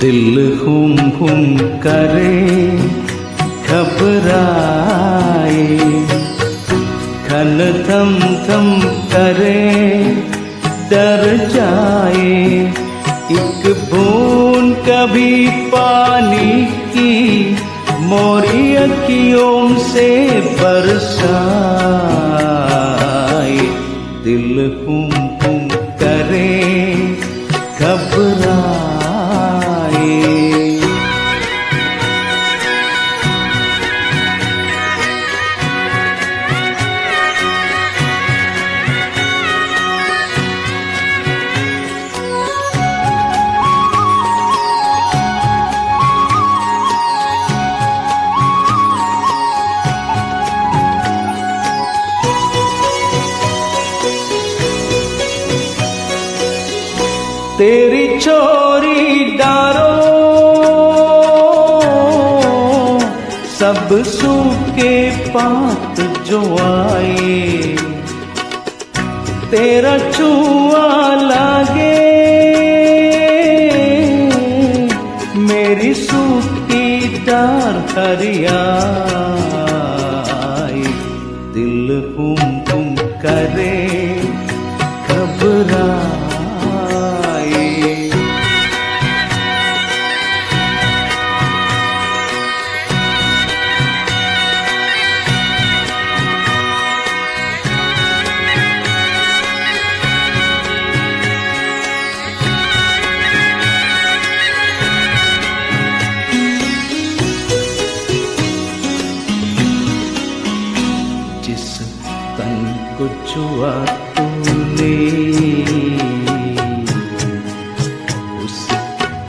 दिल हुम हुम करे, घबराए। खन थम थम करे, डर जाए। एक बूंद कभी पानी की, मोरी अखियों से बरसाए। दिल हुम हुम करे, घबराए। तेरी चोरी डारो सब सूखे पात जो आए, तेरा चुआ लागे, मेरी सूखी डार हरिया दिल हुम हुम करे को छुआ तूने। उस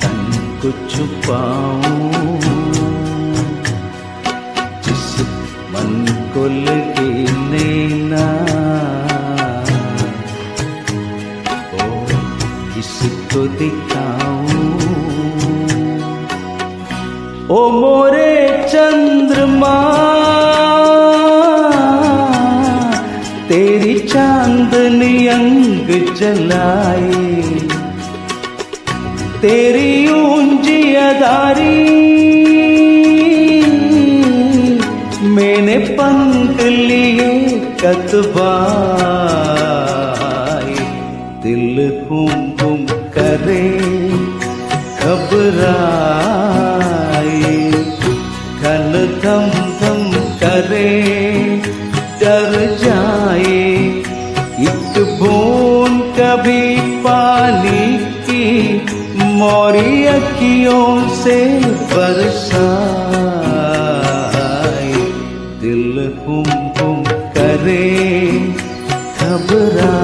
तन को छुपाऊं, जिस मन को लगे नैना। ओ किसको दिखाऊँ। ओ, मोरे चंद्रमा। चांदनी अंग जलाए। तेरी ऊँची अदारी, मैंने पंख लिए कतबाए दिल हुम हुम करे घबराए। खन थम थम करे वाली की मोरी अखियों से बरसाए। दिल हुम हुम करे घबरा